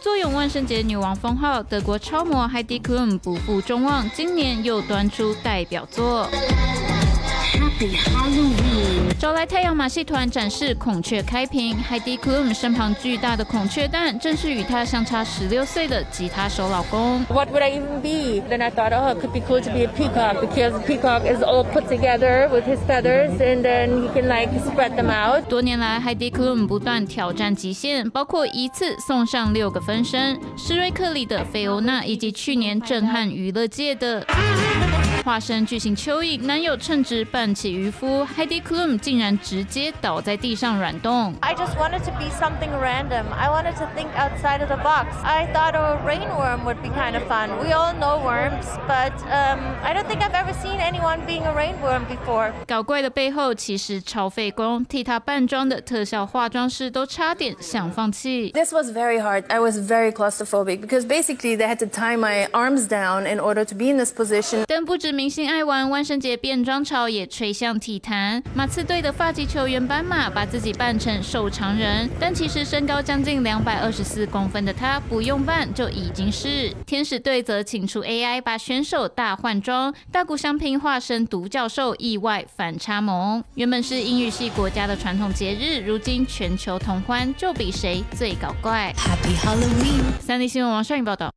坐拥万圣节女王封号，德国超模 Heidi Klum 不负众望，今年又端出代表作。Happy Halloween！找来太阳马戏团展示孔雀开屏，Heidi Klum 身旁巨大的孔雀蛋，正是与她相差十六岁的吉他手老公。What would I even be? Then I thought, oh, it could be cool to be a peacock because a peacock is all put together with his feathers and then he can like spread them out. 多年来，Heidi Klum 不断挑战极限，包括一次送上六个分身，施瑞克里的菲欧娜，以及去年震撼娱乐界的化身巨型蚯蚓，男友称职扮起渔夫，Heidi Klum 竟然直接倒在地上软动。 I just wanted to be something random. I wanted to think outside of the box. I thought a rainworm would be kind of fun. We all know worms, but um, I don't think I've ever seen anyone being a rainworm before. 搞怪的背后其实超费工，替他扮装的特效化妆师都差点想放弃。 This was very hard. I was very claustrophobic because basically they had to tie my arms down in order to be in this position. 但不止 明星爱玩，万圣节变装潮也吹向体坛。马刺队的发级球员斑马把自己扮成瘦长人，但其实身高将近两百二十四公分的他，不用扮就已经是。天使队则请出 AI 把选手大换装，大谷翔平化身独角兽，意外反差萌。原本是英语系国家的传统节日，如今全球同欢，就比谁最搞怪。Happy Halloween！三立新闻王上宇报道。